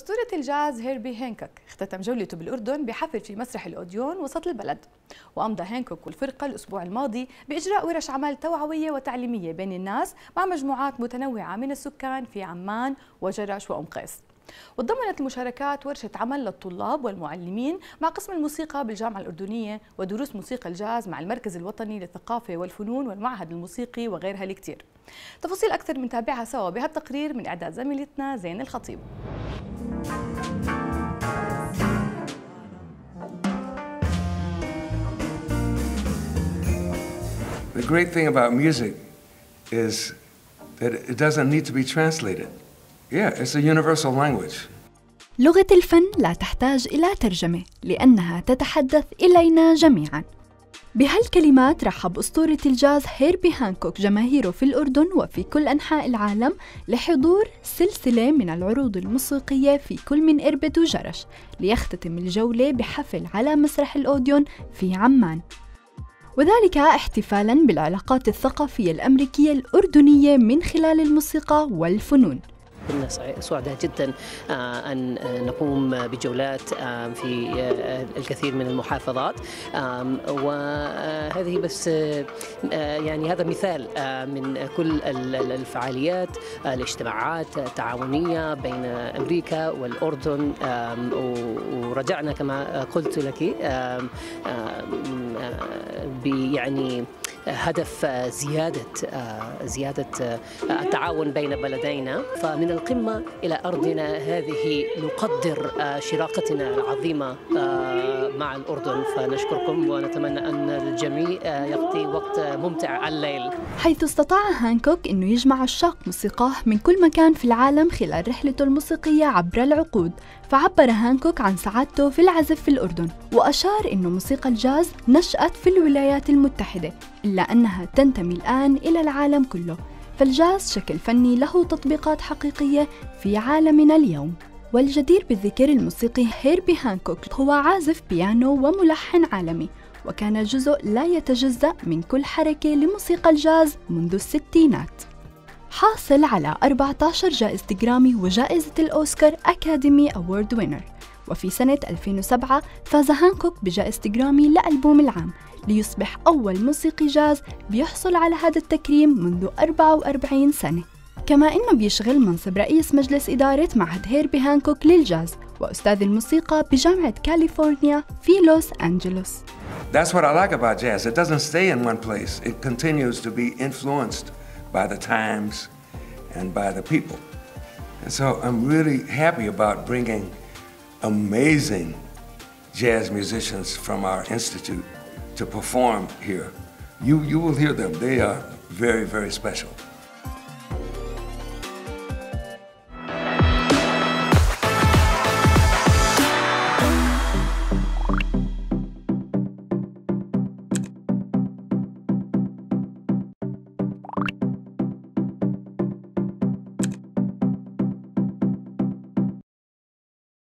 أسطورة الجاز هيربي هانكوك اختتم جولته بالأردن بحفل في مسرح الأوديون وسط البلد. وأمضى هانكوك والفرقة الأسبوع الماضي بإجراء ورش عمل توعوية وتعليمية بين الناس مع مجموعات متنوعة من السكان في عمان وجرش وأم قيس وتضمنت المشاركات ورشة عمل للطلاب والمعلمين مع قسم الموسيقى بالجامعة الأردنية ودروس موسيقى الجاز مع المركز الوطني للثقافة والفنون والمعهد الموسيقي وغيرها الكثير. تفاصيل أكثر بنتابعها سوا بهالتقرير من إعداد زميلتنا زين الخطيب. The great thing about music is that it doesn't need to be translated. Yeah, it's a universal language. لغة الفن لا تحتاج إلى ترجمة لأنها تتحدث إلينا جميعاً. بهالكلمات رحب أسطورة الجاز هيربي هانكوك جماهيره في الأردن وفي كل أنحاء العالم لحضور سلسلة من العروض الموسيقية في كل من إربد وجرش ليختتم الجولة بحفل على مسرح الأوديون في عمان وذلك احتفالا بالعلاقات الثقافية الأمريكية الأردنية من خلال الموسيقى والفنون. كنا سعداء جدا أن نقوم بجولات في الكثير من المحافظات. وهذه بس يعني هذا مثال من كل الفعاليات الاجتماعات التعاونية بين أمريكا والأردن. ورجعنا كما قلت لك يعني هدف زيادة زيادة التعاون بين بلدينا. فمن القمة إلى أرضنا هذه نقدر شراكتنا العظيمة مع الأردن. فنشكركم ونتمنى أن الجميع يقضي وقت ممتع الليلة. حيث استطاع هانكوك أنه يجمع عشاق موسيقاه من كل مكان في العالم خلال رحلته الموسيقية عبر العقود. فعبر هانكوك عن سعادته في العزف في الأردن وأشار أنه موسيقى الجاز نشأت في الولايات المتحدة. إلا أنها تنتمي الآن إلى العالم كله. فالجاز شكل فني له تطبيقات حقيقية في عالمنا اليوم. والجدير بالذكر الموسيقي هيربي هانكوك هو عازف بيانو وملحن عالمي وكان جزء لا يتجزأ من كل حركة لموسيقى الجاز منذ الستينات. حاصل على 14 جائزة جرامي وجائزة الأوسكار Academy Award winner. وفي سنة 2007 فاز هانكوك بجائزة جرامي لألبوم العام ليصبح أول موسيقي جاز بيحصل على هذا التكريم منذ 44 سنة كما أنه بيشغل منصب رئيس مجلس إدارة معهد هيربي هانكوك للجاز وأستاذ الموسيقى بجامعة كاليفورنيا في لوس أنجلوس That's what I like about jazz. It doesn't stay in one place. It continues to be influenced by the times and by the people. And so I'm really happy about bringing amazing jazz musicians from our institute to perform here. You, you will hear them. They are very, very special.